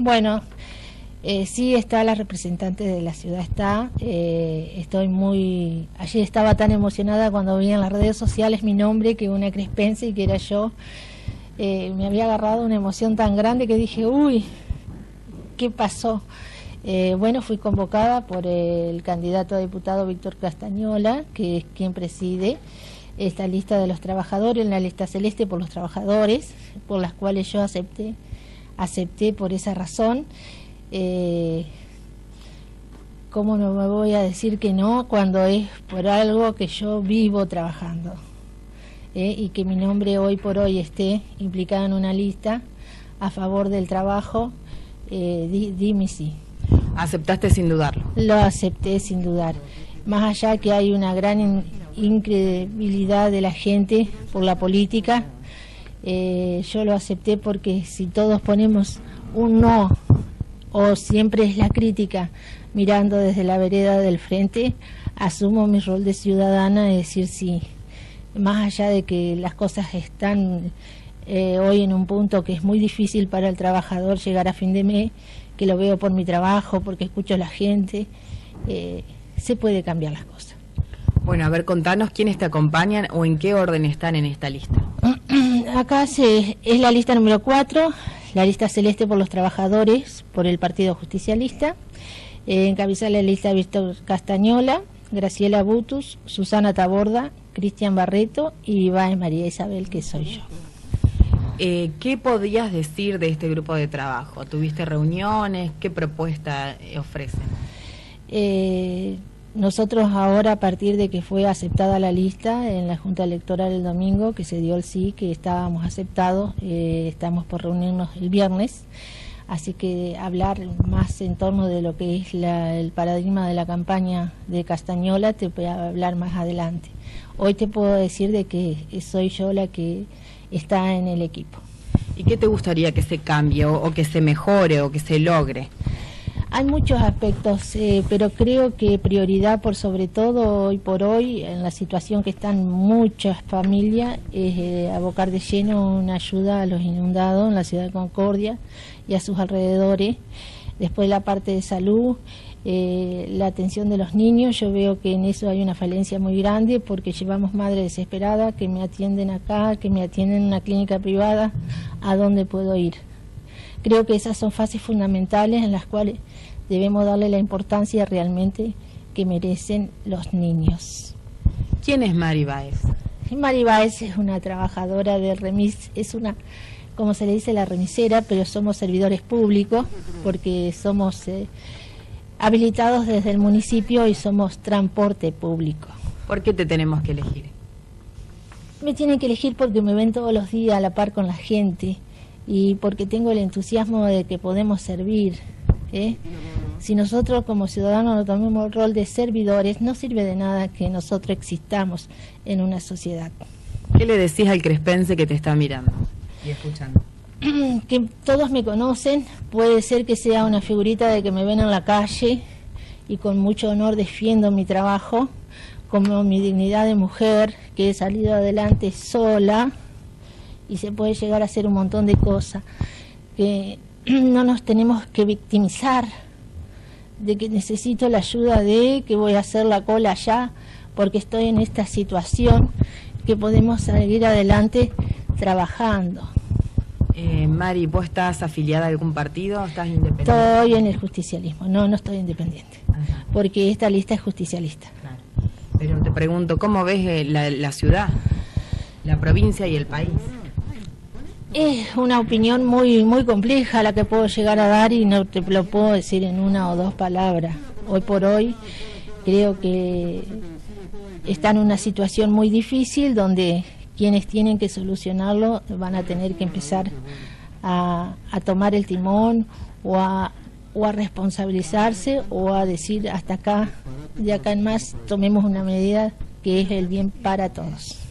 Bueno, eh, sí está la representante de la ciudad, está. Eh, estoy muy. Ayer estaba tan emocionada cuando vi en las redes sociales mi nombre que una crespense y que era yo. Eh, me había agarrado una emoción tan grande que dije, uy, ¿qué pasó? Eh, bueno, fui convocada por el candidato a diputado Víctor Castañola, que es quien preside esta lista de los trabajadores, en la lista celeste por los trabajadores, por las cuales yo acepté, acepté por esa razón. Eh, ¿Cómo no me voy a decir que no cuando es por algo que yo vivo trabajando? Eh, y que mi nombre hoy por hoy esté implicado en una lista a favor del trabajo, eh, dime sí. ¿Aceptaste sin dudarlo? Lo acepté sin dudar. Más allá que hay una gran incredibilidad de la gente por la política, eh, yo lo acepté porque si todos ponemos un no o siempre es la crítica mirando desde la vereda del frente, asumo mi rol de ciudadana de decir sí, más allá de que las cosas están eh, hoy en un punto que es muy difícil para el trabajador llegar a fin de mes, que lo veo por mi trabajo, porque escucho a la gente, eh, se puede cambiar las cosas. Bueno, a ver, contanos quiénes te acompañan o en qué orden están en esta lista. Acá se, es la lista número 4, la lista celeste por los trabajadores, por el Partido Justicialista. Eh, encabeza la lista Víctor Castañola, Graciela Butus, Susana Taborda, Cristian Barreto y va María Isabel, que soy yo. Eh, ¿Qué podías decir de este grupo de trabajo? ¿Tuviste reuniones? ¿Qué propuesta eh, ofrecen? Eh, nosotros ahora, a partir de que fue aceptada la lista en la Junta Electoral el domingo, que se dio el sí, que estábamos aceptados, estamos por reunirnos el viernes, así que hablar más en torno de lo que es el paradigma de la campaña de Castañola, te voy a hablar más adelante. Hoy te puedo decir de que soy yo la que está en el equipo. ¿Y qué te gustaría que se cambie o, que se mejore o que se logre? Hay muchos aspectos, eh, pero creo que prioridad por sobre todo hoy por hoy, en la situación que están muchas familias, es eh, abocar de lleno una ayuda a los inundados en la ciudad de Concordia y a sus alrededores. Después la parte de salud, eh, la atención de los niños, yo veo que en eso hay una falencia muy grande porque llevamos madres desesperadas que me atienden acá, que me atienden en una clínica privada, ¿a dónde puedo ir? Creo que esas son fases fundamentales en las cuales debemos darle la importancia realmente que merecen los niños. ¿Quién es Mari Baez? Mari Baez es una trabajadora de remis, es una, como se le dice, la remisera, pero somos servidores públicos porque somos... Eh, habilitados desde el municipio y somos transporte público. ¿Por qué te tenemos que elegir? Me tienen que elegir porque me ven todos los días a la par con la gente y porque tengo el entusiasmo de que podemos servir. ¿eh? Si nosotros como ciudadanos no tomemos el rol de servidores, no sirve de nada que nosotros existamos en una sociedad. ¿Qué le decís al crespense que te está mirando y escuchando? que todos me conocen, puede ser que sea una figurita de que me ven en la calle y con mucho honor defiendo mi trabajo, como mi dignidad de mujer, que he salido adelante sola y se puede llegar a hacer un montón de cosas, que no nos tenemos que victimizar de que necesito la ayuda de que voy a hacer la cola allá porque estoy en esta situación, que podemos seguir adelante trabajando. Eh, Mari, ¿vos estás afiliada a algún partido? ¿Estás independiente? Estoy en el justicialismo, no, no estoy independiente, porque esta lista es justicialista. Pero te pregunto, ¿cómo ves eh, la, ciudad, la provincia y el país? Es una opinión muy muy compleja la que puedo llegar a dar y no te lo puedo decir en una o dos palabras. Hoy por hoy creo que está en una situación muy difícil donde quienes tienen que solucionarlo van a tener que empezar a, tomar el timón o a, o a responsabilizarse o a decir hasta acá, de acá en más, tomemos una medida que es el bien para todos.